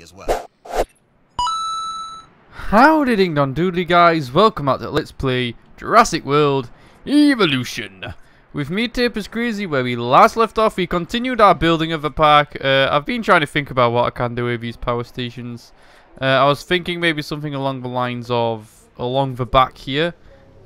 as well. Howdy ding dong doodly guys, welcome out to Let's Play Jurassic World Evolution. With me TapersCrazy, where we last left off, we continued our building of the park. Uh, I've been trying to think about what I can do with these power stations. Uh, I was thinking maybe something along the lines of along the back here.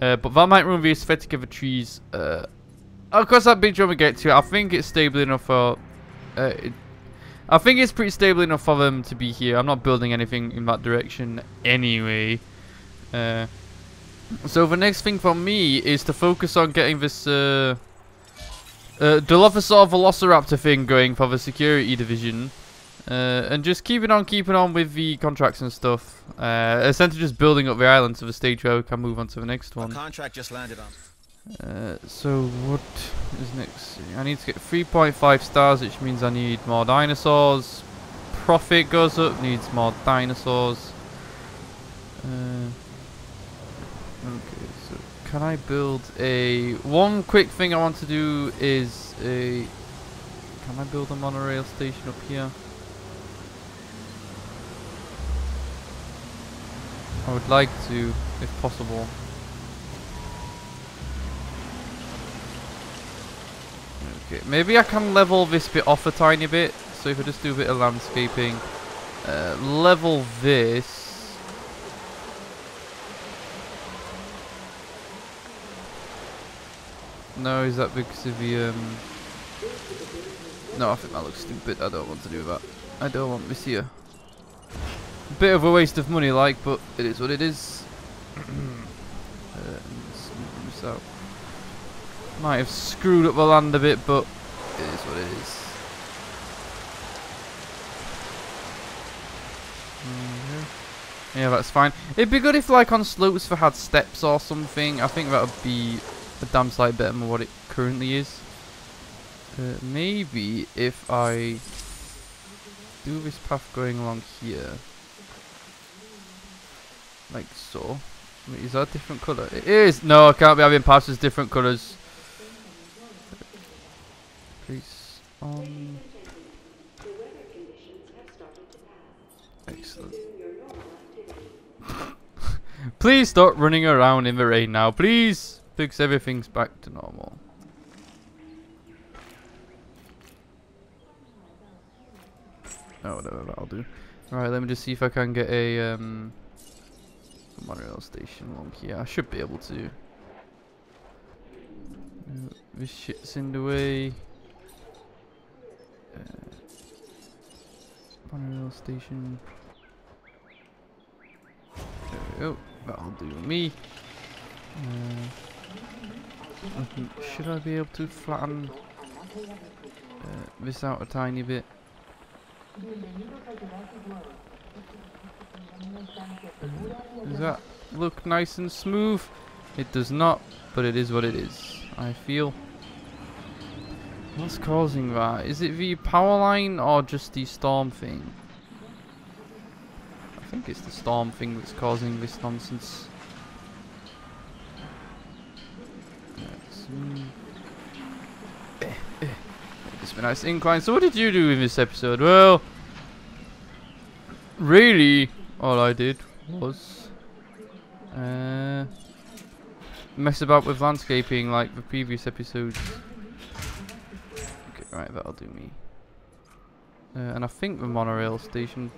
Uh, but that might ruin the aesthetic of the trees. Uh, of course, that big when we get to it. I think it's stable enough for... Uh, it, I think it's pretty stable enough for them to be here. I'm not building anything in that direction anyway. Uh, so the next thing for me is to focus on getting this uh, uh, Dilophosaur Velociraptor thing going for the security division. Uh, and just keeping on keeping on with the contracts and stuff. Uh, essentially just building up the island to the stage where we can move on to the next A one. contract just landed on. Uh, so what is next? I need to get 3.5 stars, which means I need more dinosaurs. Profit goes up, needs more dinosaurs. Uh, okay, so can I build a... One quick thing I want to do is a... Can I build a monorail station up here? I would like to, if possible. Okay, maybe I can level this bit off a tiny bit. So if I just do a bit of landscaping, uh, level this. No, is that because of the um? No, I think that looks stupid. I don't want to do that. I don't want this here. Bit of a waste of money, like, but it is what it is. uh, smooth this out. Might have screwed up the land a bit, but it is what it is. Mhm. Yeah, that's fine. It'd be good if, like, on slopes they had steps or something. I think that would be a damn sight better than what it currently is. Uh, maybe if I do this path going along here, like so. Wait, is that a different colour? It is! No, I can't be having paths with different colours. Please on. Excellent. Please stop running around in the rain now, please! Fix everything's back to normal. Oh, whatever, that'll do. Alright, let me just see if I can get a, um, monorail station along here. I should be able to. No, this shit's in the way. Monorail station. There we go. That'll do me. Uh, should I be able to flatten uh, this out a tiny bit? Does that look nice and smooth? It does not, but it is what it is. I feel. What's causing that? Is it the power line or just the storm thing? I think it's the storm thing that's causing this nonsense. It's been nice incline. So what did you do in this episode? Well, really, all I did was uh, mess about with landscaping like the previous episodes. Right, that'll do me. Uh, and I think the monorail station,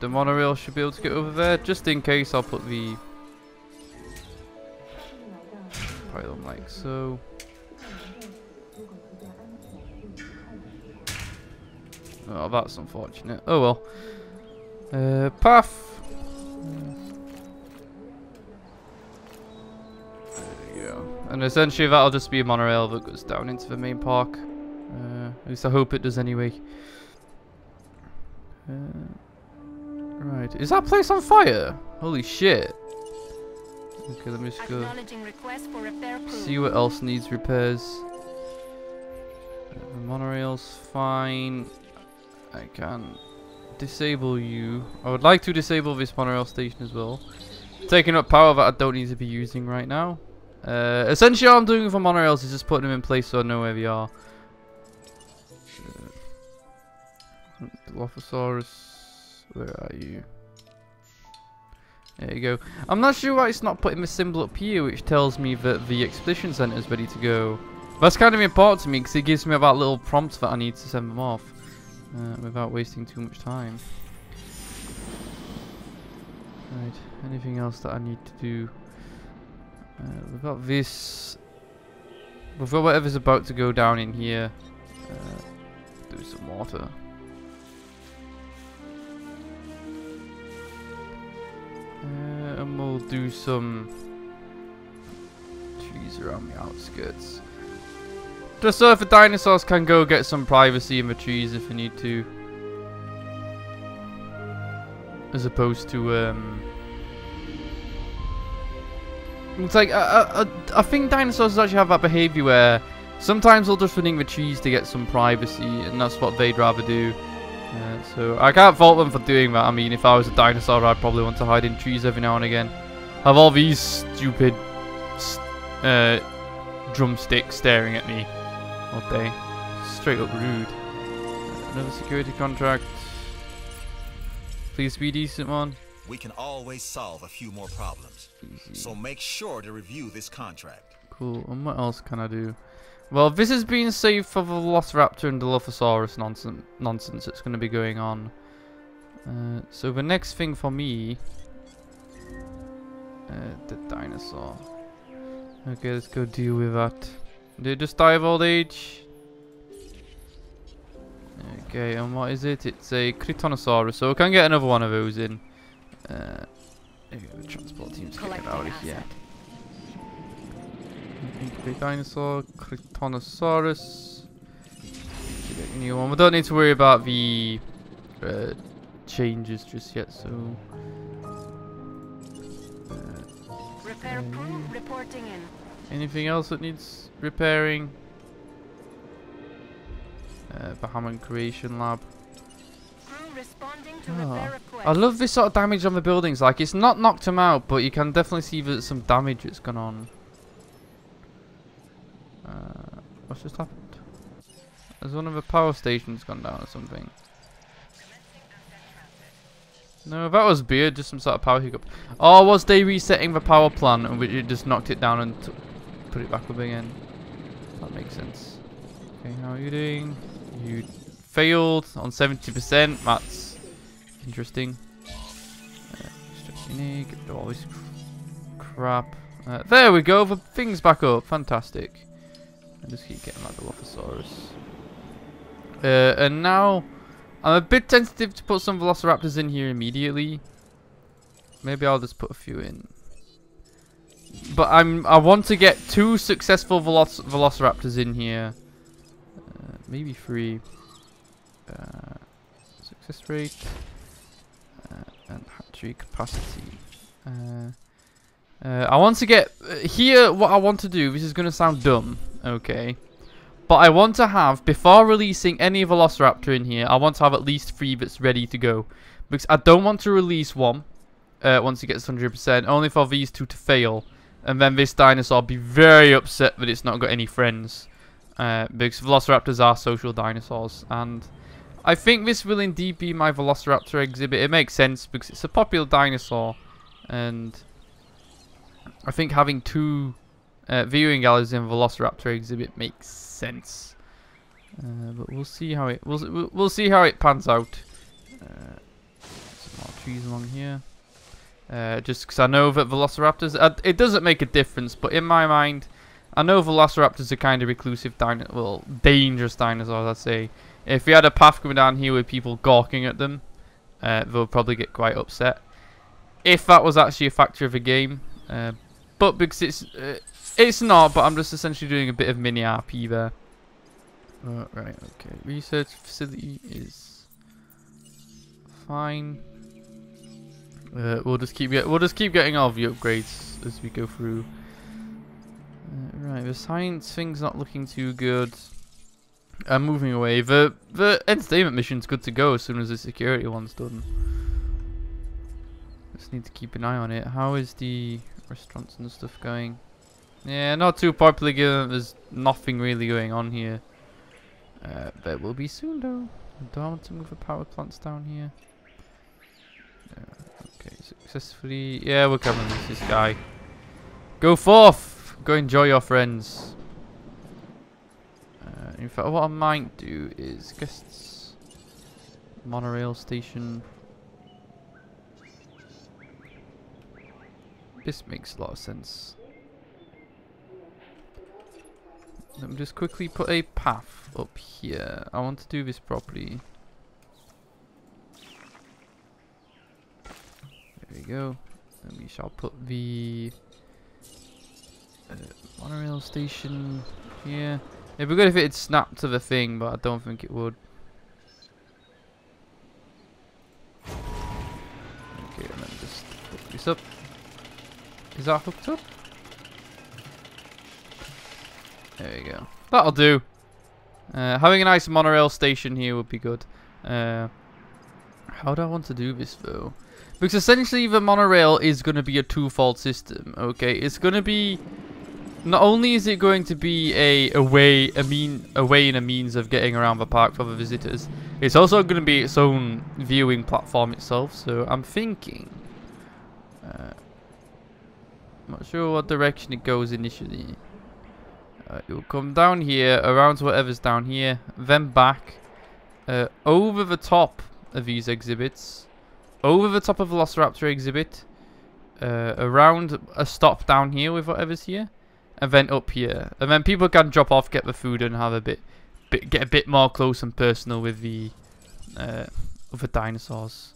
the monorail should be able to get over there. Just in case, I'll put the pylon like so. Oh, that's unfortunate. Oh well. Uh, path. There we go. And essentially that'll just be a monorail that goes down into the main park. Uh, at least I hope it does anyway. Uh, right. Is that place on fire? Holy shit. Okay, let me just go see what else needs repairs. Uh, The monorail's fine. I can disable you. I would like to disable this monorail station as well. Taking up power that I don't need to be using right now. Uh, essentially all I'm doing for monorails is just putting them in place so I know where they are. Dilophosaurus Where are you? There you go. I'm not sure why it's not putting the symbol up here, which tells me that the expedition center is ready to go. That's kind of important to me because it gives me that little prompt that I need to send them off uh, without wasting too much time. Right, anything else that I need to do? Uh, we've got this. We've got whatever's about to go down in here. Uh, do some water. Do some trees around the outskirts. Just so if the dinosaurs can go get some privacy in the trees if they need to. As opposed to, um... It's like, I, I, I think dinosaurs actually have that behaviour where sometimes they'll just run in the trees to get some privacy, and that's what they'd rather do. Uh, so I can't fault them for doing that. I mean, if I was a dinosaur, I'd probably want to hide in trees every now and again. Have all these stupid uh, drumsticks staring at me all day. Straight up rude. Another security contract. Please be decent one. We can always solve a few more problems. Easy. So make sure to review this contract. Cool. And what else can I do? Well, this has been saved for the Velociraptor and Dilophosaurus nonsense, nonsense that's going to be going on. Uh, so the next thing for me... Uh, the dinosaur. Okay, let's go deal with that. Did it just die of old age? Okay, and what is it? It's a Crichtonsaurus, so we can get another one of those in. Uh, okay, the transport team's getting out of here. Incubate dinosaur, Crichtonsaurus. Get a new one. We don't need to worry about the uh, changes just yet, so. Repair crew reporting in. anything else that needs repairing? Uh, Creation Lab. Crew responding to Oh. I love this sort of damage on the buildings. Like, it's not knocked them out, but you can definitely see that some damage has gone on. Uh, what's just happened? Has one of the power stations gone down or something? No, that was weird. Just some sort of power hiccup. Or was they resetting the power plant and it just knocked it down and put it back up again? That makes sense. Okay, how are you doing? You failed on 70%. That's interesting. Uh. Get all this crap. Uh, there we go. The thing's back up. Fantastic. I just keep getting that Dilophosaurus. Uh, and now, I'm a bit tentative to put some Velociraptors in here immediately. Maybe I'll just put a few in. But I'm I want to get two successful veloc Velociraptors in here. Uh, maybe three. Uh, success rate uh, and hatchery capacity. Uh, uh, I want to get uh, here. What I want to do. This is going to sound dumb, okay? But I want to have before releasing any Velociraptor in here. I want to have at least three that's ready to go because I don't want to release one uh, once it gets 100%. Only for these two to fail, and then this dinosaur be very upset that it's not got any friends. Uh, because Velociraptors are social dinosaurs, and I think this will indeed be my Velociraptor exhibit. It makes sense because it's a popular dinosaur, and I think having two uh, viewing galleries in Velociraptor exhibit makes sense. Uh, but we'll see how it we'll we'll- see how it pans out. Uh, some more trees along here. Uh, just because I know that Velociraptors, uh, it doesn't make a difference, but in my mind, I know Velociraptors are kind of reclusive, dino well, dangerous dinosaurs, I'd say. If we had a path coming down here with people gawking at them, uh, they'll probably get quite upset. If that was actually a factor of the game, uh, but because it's uh, it's not, but I'm just essentially doing a bit of mini RP there. Uh, right, okay. Research facility is fine. Uh, we'll just keep get we'll just keep getting all the upgrades as we go through. Uh, right, the science thing's not looking too good. I'm moving away. The the entertainment mission's good to go as soon as the security one's done. Just need to keep an eye on it. How is the restaurants and stuff going? Yeah, not too popular given there's nothing really going on here. Uh, but will be soon though. Do I want to move the power plants down here? Okay, successfully. Yeah, we're coming. This this guy. Go forth. Go enjoy your friends. Uh, in fact, what I might do is guests monorail station. This makes a lot of sense. Let me just quickly put a path up here. I want to do this properly. There we go. And we shall put the uh, monorail station here. It'd be good if it snapped to the thing, but I don't think it would. Okay, and then just hook this up. Is that hooked up? There we go. That'll do. Uh, having a nice monorail station here would be good. Uh, how do I want to do this though? Because essentially the monorail is going to be a two-fold system, okay? It's going to be... Not only is it going to be a, a way a mean a way and a means of getting around the park for the visitors, it's also going to be its own viewing platform itself. So I'm thinking, uh, not sure what direction it goes initially. Uh, it will come down here, around whatever's down here, then back, uh, over the top of these exhibits, over the top of the Velociraptor exhibit, uh, around a stop down here with whatever's here, and then up here. And then people can drop off, get the food, and have a bit, bit get a bit more close and personal with the uh, other dinosaurs.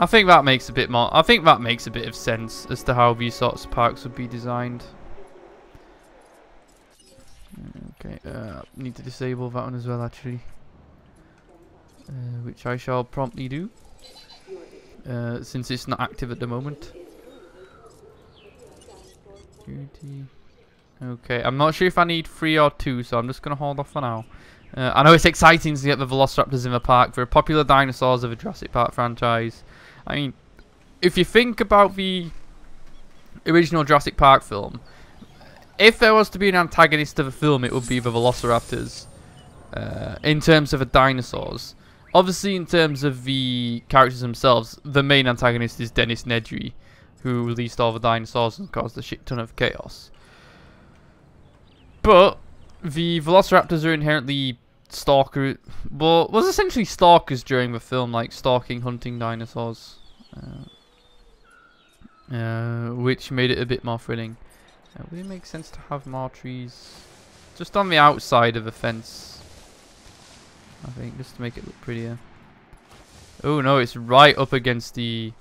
I think that makes a bit more. I think that makes a bit of sense as to how these sorts of parks would be designed. Okay, uh, need to disable that one as well, actually, uh, which I shall promptly do, uh, since it's not active at the moment. Okay, I'm not sure if I need three or two, so I'm just going to hold off for now. Uh, I know it's exciting to get the Velociraptors in the park. They're popular dinosaurs of the Jurassic Park franchise. I mean, if you think about the original Jurassic Park film, if there was to be an antagonist of a film, it would be the Velociraptors. Uh, in terms of the dinosaurs. Obviously, in terms of the characters themselves, the main antagonist is Dennis Nedry, who released all the dinosaurs and caused a shit ton of chaos. But the Velociraptors are inherently stalker. Well, was essentially stalkers during the film, like stalking, hunting dinosaurs, uh, uh, which made it a bit more thrilling. Uh, would it make sense to have more trees just on the outside of the fence? I think just to make it look prettier. Oh no, it's right up against the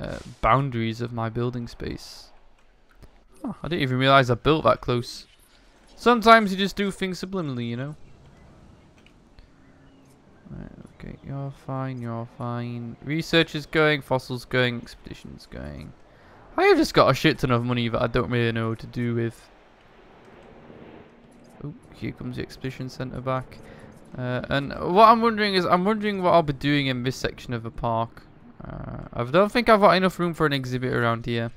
uh, boundaries of my building space. Oh, I didn't even realize I built that close. Sometimes you just do things subliminally, you know. Right, okay, you're fine, you're fine. Research is going, fossils going, expeditions going. I have just got a shit ton of money that I don't really know what to do with. Oh, here comes the expedition centre back. Uh, and what I'm wondering is, I'm wondering what I'll be doing in this section of the park. Uh, I don't think I've got enough room for an exhibit around here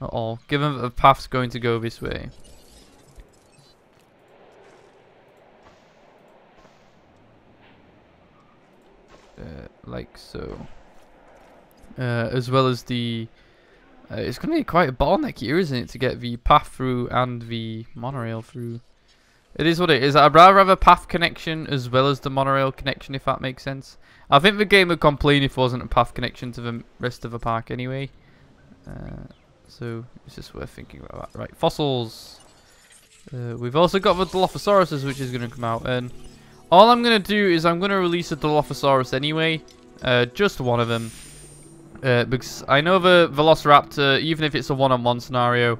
at all, given that the path's going to go this way. Like so. Uh, as well as the... Uh, it's going to be quite a bottleneck here, isn't it, to get the path through and the monorail through. It is what it is. I'd rather have a path connection as well as the monorail connection, if that makes sense. I think the game would complain if there wasn't a path connection to the rest of the park anyway. Uh, so it's just worth thinking about that. Right, fossils. Uh, we've also got the Dilophosaurus, which is going to come out. And all I'm going to do is I'm going to release a Dilophosaurus anyway. Uh, just one of them. Uh, because I know the Velociraptor, even if it's a one-on-one -on -one scenario,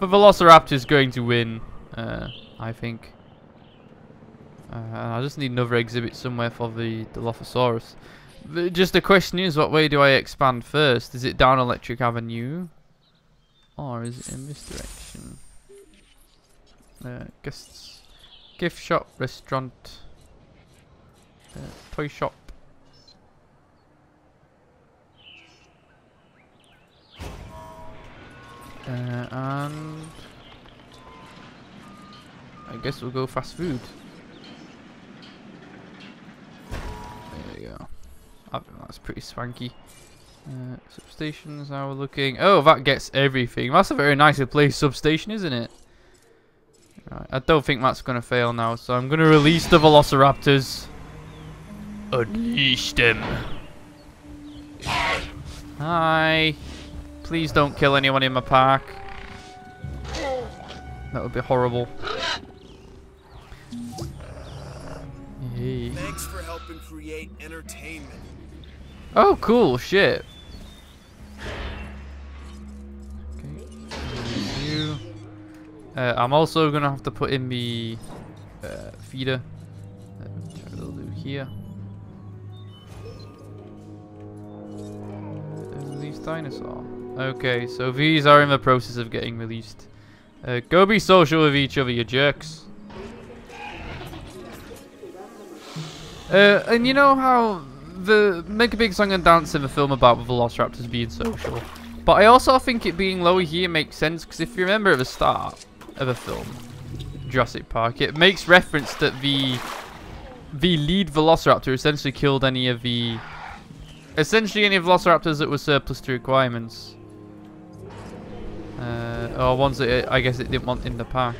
the Velociraptor is going to win. Uh, I think. Uh, I just need another exhibit somewhere for the Dilophosaurus. Just the question is, what way do I expand first? Is it down Electric Avenue? Or is it in this direction? Uh, guests, gift shop, restaurant, uh, toy shop. Uh, and I guess we'll go fast food. There you go. Oh, that's pretty swanky. Uh, substations, now we're looking. Oh, that gets everything. That's a very nicely placed substation, isn't it? Right, I don't think that's going to fail now, so I'm going to release the Velociraptors. Unleash them. Hi. Please don't kill anyone in my park. That would be horrible. Hey. Thanks for helping create entertainment. Oh, cool. Shit. Okay. Uh, I'm also gonna have to put in the uh, feeder. Uh, which I will do here. Dinosaur. Okay, so these are in the process of getting released. Uh, go be social with each other, you jerks. Uh, and you know how the make a big song and dance in the film about the Velociraptors being social. But I also think it being low here makes sense because if you remember at the start of the film, Jurassic Park, it makes reference that the the lead Velociraptor essentially killed any of the essentially any Velociraptors that were surplus to requirements. Uh, or ones that it, I guess it didn't want in the park.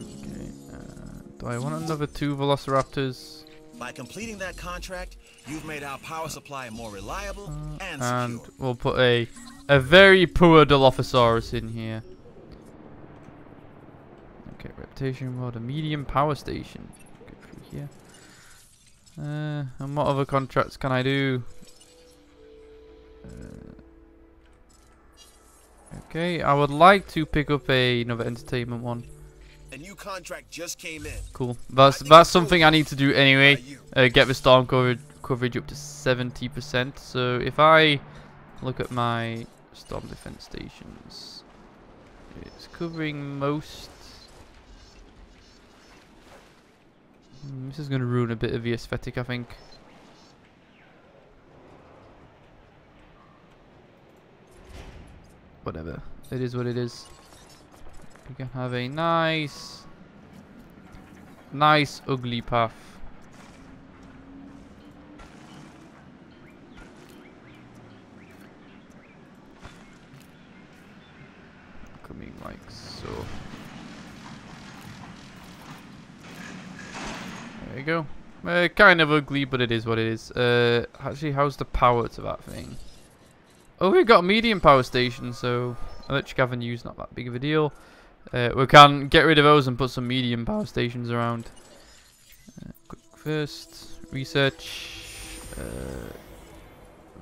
Okay, uh, do I want another two Velociraptors? By completing that contract, you've made our power supply more reliable and And secure. we'll put a a very poor Dilophosaurus in here. Okay, reputation world, a medium power station. Go through here. Uh, and what other contracts can I do? Uh, okay, I would like to pick up a, another entertainment one. A new contract just came in. Cool. That's that's something I need to do anyway. Uh, get the storm coverage coverage up to 70%. So if I look at my storm defense stations, it's covering most. This is going to ruin a bit of the aesthetic, I think. Whatever. It is what it is. We can have a nice, nice ugly path. Coming like so. There you go. Uh, kind of ugly, but it is what it is. Uh, actually, how's the power to that thing? Oh, we've got a medium power station, so electric avenue's not that big of a deal. Uh, we can get rid of those and put some medium power stations around. Uh, quick first, research. Uh,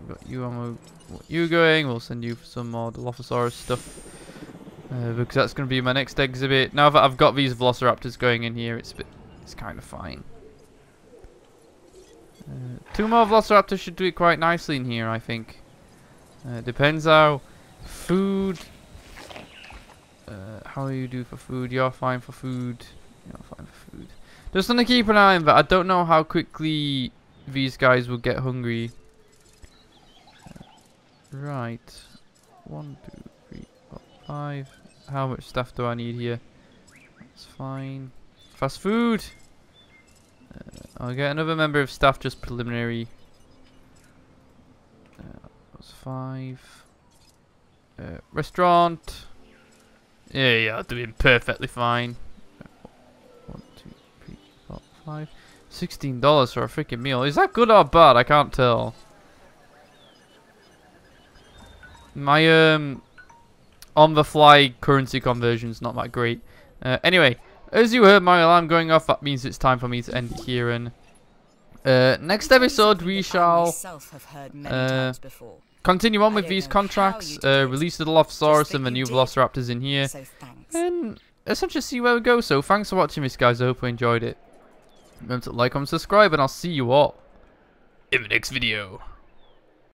got you on you going. We'll send you some more Dilophosaurus stuff. Uh, because that's going to be my next exhibit. Now that I've got these Velociraptors going in here, it's bit, it's kind of fine. Uh, two more Velociraptors should do it quite nicely in here, I think. Uh, depends how food. Uh, how you do for food? You're fine for food. You're fine for food. Just gonna keep an eye on that. I don't know how quickly these guys will get hungry. Uh, right. One, two, three, four, five. How much stuff do I need here? That's fine. Fast food. Uh, I'll get another member of staff just preliminary. Uh, five. Uh, restaurant. Yeah, yeah, doing perfectly fine. Uh, One, two, three, four, five. Sixteen dollars for a freaking meal. Is that good or bad? I can't tell. My um on the fly currency conversion's not that great. Uh, anyway, as you heard my alarm going off, that means it's time for me to end here. And uh, next episode we shall myself have heard many uh, continue on with these contracts. Uh, release the Dilophosaurus and the new. Velociraptors in here, and essentially see where we go. So thanks for watching this, guys. I hope you enjoyed it. Remember to like, comment, subscribe, and I'll see you all in the next video.